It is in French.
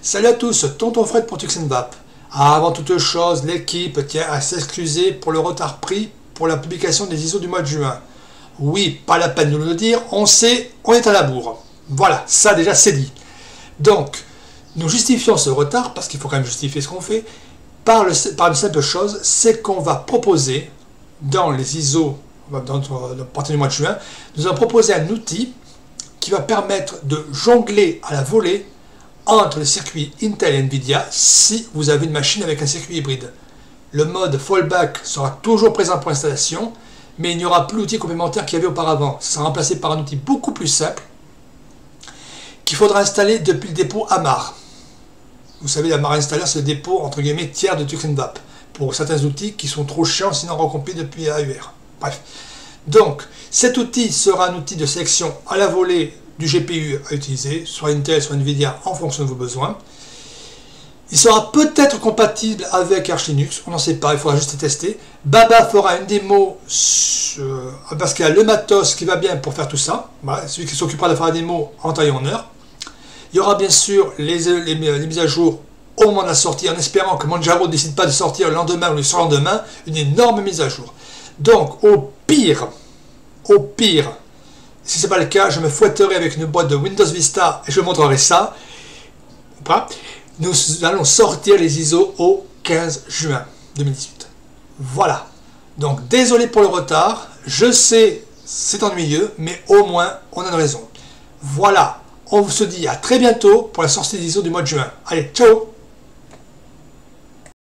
Salut à tous, tonton Fred pour Tuxenvap. Avant toute chose, l'équipe tient à s'excuser pour le retard pris pour la publication des ISO du mois de juin. Oui, pas la peine de le dire, on sait, on est à la bourre. Voilà, ça déjà c'est dit. Donc, nous justifions ce retard, parce qu'il faut quand même justifier ce qu'on fait, par, une simple chose, c'est qu'on va proposer dans les ISO, dans, le partir du mois de juin, nous allons proposer un outil qui va permettre de jongler à la volée entre le circuit Intel et Nvidia si vous avez une machine avec un circuit hybride. Le mode fallback sera toujours présent pour l'installation, mais il n'y aura plus l'outil complémentaire qu'il y avait auparavant. Ce sera remplacé par un outil beaucoup plus simple qu'il faudra installer depuis le dépôt Amar. Vous savez, Amar Installer, c'est le dépôt entre guillemets tiers de Tuxenvap pour certains outils qui sont trop chiants sinon recompilés depuis AUR. Bref. Donc, cet outil sera un outil de sélection à la volée du GPU à utiliser, soit Intel, soit Nvidia, en fonction de vos besoins. Il sera peut-être compatible avec Arch Linux, on n'en sait pas, il faudra juste tester. Baba fera une démo euh, parce qu'il y a le matos qui va bien pour faire tout ça. celui qui s'occupera de faire la démo en taille en heure. Il y aura bien sûr les, les, mises à jour au moment de la sortie, en espérant que Manjaro ne décide pas de sortir le lendemain ou le surlendemain, une énorme mise à jour. Donc, au pire, au pire, si ce n'est pas le cas, je me fouetterai avec une boîte de Windows Vista et je montrerai ça. Nous allons sortir les ISO au 15 juin 2018. Voilà. Donc désolé pour le retard. Je sais, c'est ennuyeux, mais au moins on a une raison. Voilà. On se dit à très bientôt pour la sortie des ISO du mois de juin. Allez, ciao